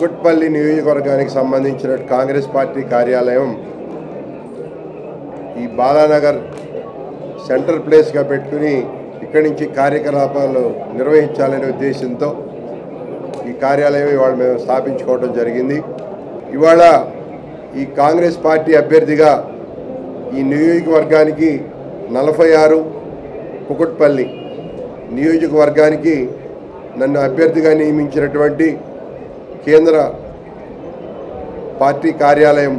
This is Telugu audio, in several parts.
కుకట్పల్లి నియోజకవర్గానికి సంబంధించిన కాంగ్రెస్ పార్టీ కార్యాలయం ఈ బాలానగర్ సెంట్రల్ ప్లేస్గా పెట్టుకుని ఇక్కడి నుంచి కార్యకలాపాలు నిర్వహించాలనే ఉద్దేశంతో ఈ కార్యాలయం ఇవాళ మేము స్థాపించుకోవడం జరిగింది. ఇవాళ ఈ కాంగ్రెస్ పార్టీ అభ్యర్థిగా ఈ నియోజకవర్గానికి నలభై ఆరు కుకట్పల్లి నియోజకవర్గానికి నన్ను అభ్యర్థిగా నియమించినటువంటి కేంద్ర పార్టీ కార్యాలయం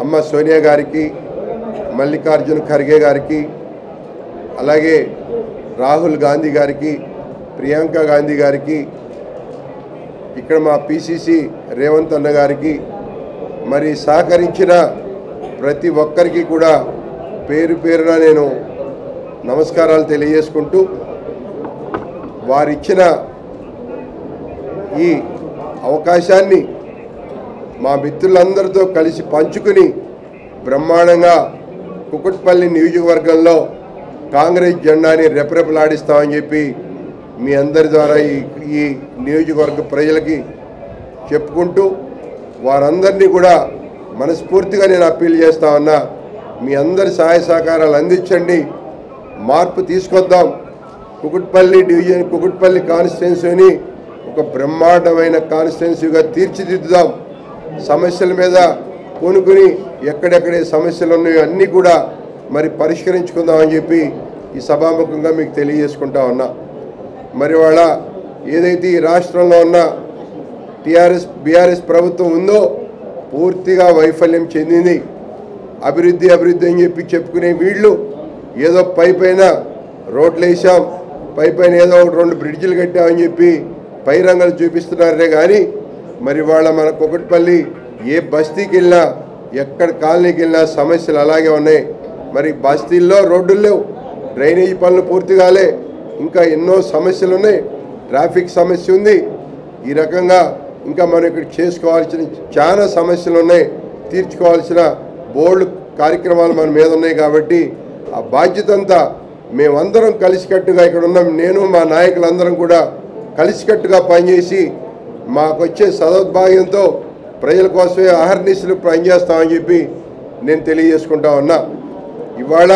అమ్మ సోనియా గారికి మల్లికార్జున ఖర్గే గారికి అలాగే రాహుల్ గాంధీ గారికి ప్రియాంక గాంధీ గారికి ఇక్కడ మా పిసిసి రేవంత్ అన్న గారికి మరి సహకరించిన ప్రతి ఒక్కరికి కూడా పేరు పేరున నేను నమస్కారాలు తెలియజేసుకుంటూ వారిచ్చిన ఈ అవకాశాన్ని మా మిత్రులందరితో కలిసి పంచుకుని బ్రహ్మాండంగా కుకుట్పల్లి నియోజకవర్గంలో కాంగ్రెస్ జెండాని రెపరెపలాడిస్తామని చెప్పి మీ అందరి ద్వారా ఈ ఈ నియోజకవర్గ ప్రజలకి చెప్పుకుంటూ వారందరినీ కూడా మనస్ఫూర్తిగా నేను అప్పీల్ చేస్తా ఉన్నా. మీ అందరి సహాయ సహకారాలు అందించండి. మార్పు తీసుకొద్దాం. కుకుట్పల్లి డివిజన్ కుకుట్పల్లి కాన్స్టిట్యున్సీని ఒక బ్రహ్మాండమైన కాన్స్టిట్యున్సీగా తీర్చిదిద్దుదాం. సమస్యల మీద పూనుకుని ఎక్కడెక్కడ సమస్యలు ఉన్నాయో అన్నీ కూడా మరి పరిష్కరించుకుందామని చెప్పి ఈ సభాముఖంగా మీకు తెలియజేసుకుంటా ఉన్నా. మరి వాళ్ళ ఏదైతే ఈ రాష్ట్రంలో ఉన్న టీఆర్ఎస్ బీఆర్ఎస్ ప్రభుత్వం ఉందో పూర్తిగా వైఫల్యం చెందింది. అభివృద్ధి అభివృద్ధి అని చెప్పి చెప్పుకునే వీళ్ళు ఏదో పై పైన రోడ్లు వేసాం పై పైన ఏదో ఒకటి రెండు బ్రిడ్జిలు కట్టామని చెప్పి పైరంగలు చూపిస్తున్నారే కానీ మరి వాళ్ళ మన కుకట్పల్లి ఏ బస్తీకి వెళ్ళినా ఎక్కడ కాలనీకి వెళ్ళినా సమస్యలు అలాగే ఉన్నాయి. మరి బస్తీల్లో రోడ్డులు లేవు. డ్రైనేజీ పనులు పూర్తి కాలే. ఇంకా ఎన్నో సమస్యలు ఉన్నాయి. ట్రాఫిక్ సమస్య ఉంది. ఈ రకంగా ఇంకా మనం ఇక్కడ చేసుకోవాల్సిన చాలా సమస్యలు ఉన్నాయి. తీర్చుకోవాల్సిన బోర్డు కార్యక్రమాలు మన మీద ఉన్నాయి కాబట్టి ఆ బాధ్యత అంతా మేమందరం కలిసికట్టుగా ఇక్కడ ఉన్నాం. నేను మా నాయకులందరం కూడా కలిసికట్టుగా పనిచేసి మాకు వచ్చే సదోద్భాగ్యంతో ప్రజల కోసమే అహర్నిశలు పనిచేస్తామని చెప్పి నేను తెలియజేసుకుంటా ఉన్నా. ఇవాళ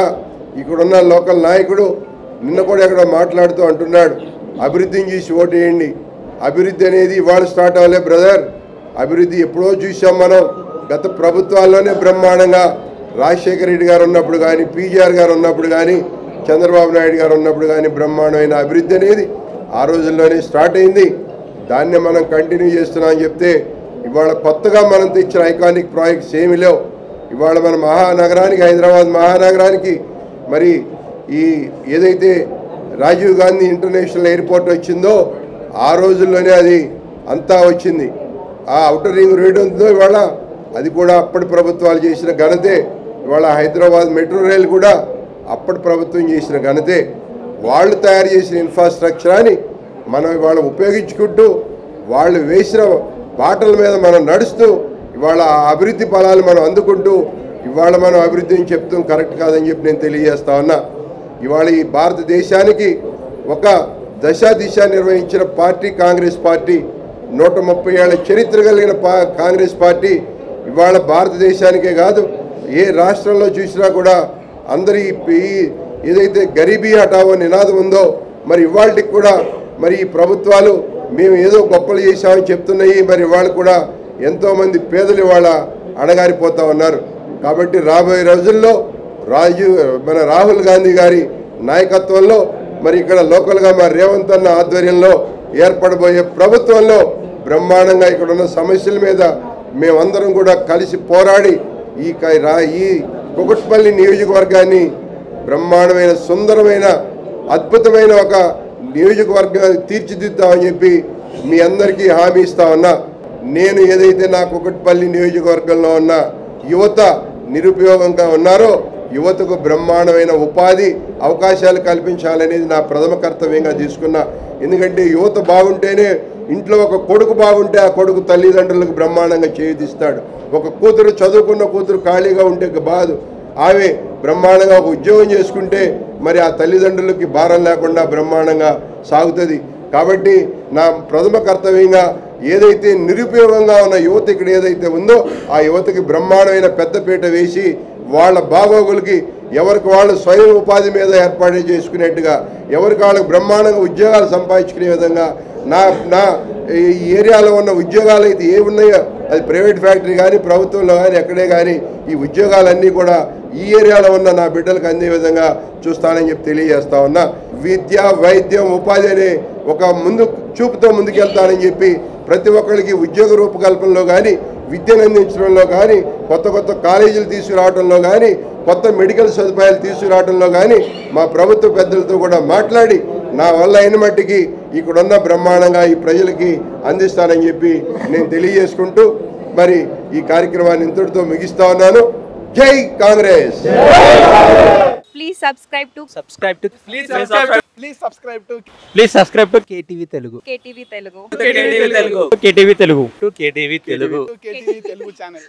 ఇక్కడున్న లోకల్ నాయకుడు నిన్న కూడా ఇక్కడ మాట్లాడుతూ అంటున్నాడు అభివృద్ధిని చూసి ఓటేయండి. అభివృద్ధి అనేది ఇవాళ స్టార్ట్ అవ్వలే బ్రదర్. అభివృద్ధి ఎప్పుడో చూసాం మనం. గత ప్రభుత్వాల్లోనే బ్రహ్మాండంగా రాజశేఖర రెడ్డి గారు ఉన్నప్పుడు కానీ పీజీఆర్ గారు ఉన్నప్పుడు కానీ చంద్రబాబు నాయుడు గారు ఉన్నప్పుడు కానీ బ్రహ్మాండమైన అభివృద్ధి అనేది ఆ రోజుల్లోనే స్టార్ట్ అయింది. దాన్ని మనం కంటిన్యూ చేస్తున్నామని చెప్తే ఇవాళ కొత్తగా మనం తెచ్చిన ఐకానిక్ ప్రాజెక్ట్స్ ఏమి లేవు. ఇవాళ మన మహానగరానికి హైదరాబాద్ మహానగరానికి మరి ఈ ఏదైతే రాజీవ్ గాంధీ ఇంటర్నేషనల్ ఎయిర్పోర్ట్ వచ్చిందో ఆ రోజుల్లోనే అది అంతా వచ్చింది. ఆ అవుటర్ రింగ్ రోడ్ ఉందో ఇవాళ అది కూడా అప్పటి ప్రభుత్వాలు చేసిన ఘనతే. ఇవాళ హైదరాబాద్ మెట్రో రైల్ కూడా అప్పటి ప్రభుత్వం చేసిన ఘనతే. వాళ్ళు తయారు చేసిన ఇన్ఫ్రాస్ట్రక్చర్ అని మనం ఇవాళ ఉపయోగించుకుంటూ వాళ్ళు వేసిన బాటల మీద మనం నడుస్తూ ఇవాళ ఆ అభివృద్ధి ఫలాలు మనం అందుకుంటూ ఇవాళ మనం అభివృద్ధిని చెప్తాం కరెక్ట్ కాదని చెప్పి నేను తెలియజేస్తా ఉన్నా. ఇవాళ ఈ భారతదేశానికి ఒక దశ దిశ నిర్వహించిన పార్టీ కాంగ్రెస్ పార్టీ నూట ముప్పై ఏళ్ళ చరిత్ర కలిగిన పా కాంగ్రెస్ పార్టీ ఇవాళ భారతదేశానికే కాదు ఏ రాష్ట్రంలో చూసినా కూడా అందరి ఈ ఏదైతే గరీబీ హటావో నినాదం ఉందో మరి ఇవాళకి కూడా మరి ఈ ప్రభుత్వాలు మేము ఏదో గొప్పలు చేశామని చెప్తున్నాయి మరి ఇవాళ కూడా ఎంతోమంది పేదలు ఇవాళ అణగారిపోతా ఉన్నారు. కాబట్టి రాబోయే రోజుల్లో రాజీవ్ మన రాహుల్ గాంధీ గారి నాయకత్వంలో మరి ఇక్కడ లోకల్గా మా రేవంత్ అన్న ఆధ్వర్యంలో ఏర్పడబోయే ప్రభుత్వంలో బ్రహ్మాండంగా ఇక్కడ ఉన్న సమస్యల మీద మేమందరం కూడా కలిసి పోరాడి ఈ క- రా ఈ కుకట్పల్లి నియోజకవర్గాన్ని బ్రహ్మాండమైన సుందరమైన అద్భుతమైన ఒక నియోజకవర్గాన్ని తీర్చిదిద్దామని చెప్పి మీ అందరికీ హామీ ఇస్తా ఉన్నా. నేను ఏదైతే నా కుకట్పల్లి నియోజకవర్గంలో ఉన్న యువత నిరుపయోగంగా ఉన్నారో యువతకు బ్రహ్మాండమైన ఉపాధి అవకాశాలు కల్పించాలనేది నా ప్రథమ కర్తవ్యంగా తీసుకున్నా. ఎందుకంటే యువత బాగుంటేనే ఇంట్లో ఒక కొడుకు బాగుంటే ఆ కొడుకు తల్లిదండ్రులకు బ్రహ్మాండంగా చేయుదిస్తాడు ఒక కూతురు చదువుకున్న కూతురు ఖాళీగా ఉంటే బాధ ఆమె బ్రహ్మాండంగా ఒక ఉద్యోగం చేసుకుంటే మరి ఆ తల్లిదండ్రులకి భారం లేకుండా బ్రహ్మాండంగా సాగుతుంది. కాబట్టి నా ప్రథమ కర్తవ్యంగా ఏదైతే నిరుపయోగంగా ఉన్న యువత ఇక్కడ ఏదైతే ఉందో ఆ యువతకి బ్రహ్మాండమైన పెద్దపీట వేసి వాళ్ళ బాగోగులకి ఎవరికి వాళ్ళు స్వయం ఉపాధి మీద ఏర్పాటు చేసుకునేట్టుగా ఎవరికి వాళ్ళకి బ్రహ్మాండంగా ఉద్యోగాలు సంపాదించుకునే విధంగా నా నా ఈ ఏరియాలో ఉన్న ఉద్యోగాలు అయితే ఏ ఉన్నాయో అది ప్రైవేట్ ఫ్యాక్టరీ కానీ ప్రభుత్వంలో కానీ ఎక్కడే కానీ ఈ ఉద్యోగాలన్నీ కూడా ఈ ఏరియాలో ఉన్న నా బిడ్డలకు అందే విధంగా చూస్తానని చెప్పి తెలియజేస్తా ఉన్నా. విద్య వైద్యం ఉపాధి అనే ఒక ముందు చూపుతో ముందుకెళ్తానని చెప్పి ప్రతి ఒక్కరికి ఉద్యోగ రూపకల్పనలో కానీ విద్యను అందించడంలో కానీ కొత్త కొత్త కాలేజీలు తీసుకురావడంలో కానీ కొత్త మెడికల్ సదుపాయాలు తీసుకురావడంలో కానీ మా ప్రభుత్వ పెద్దలతో కూడా మాట్లాడి నా వల్ల అయిన మట్టికి ఇక్కడున్న బ్రహ్మాండంగా ఈ ప్రజలకి అందిస్తానని చెప్పి నేను తెలియజేసుకుంటూ మరి ఈ కార్యక్రమాన్ని ఇంతటితో ముగిస్తా ఉన్నాను. జై Congress Please subscribe to subscribe to Please subscribe. Please subscribe to please subscribe to KTV Telugu KTV Telugu. KTV Telugu. KTV Telugu to KTV Telugu To KTV Telugu channel.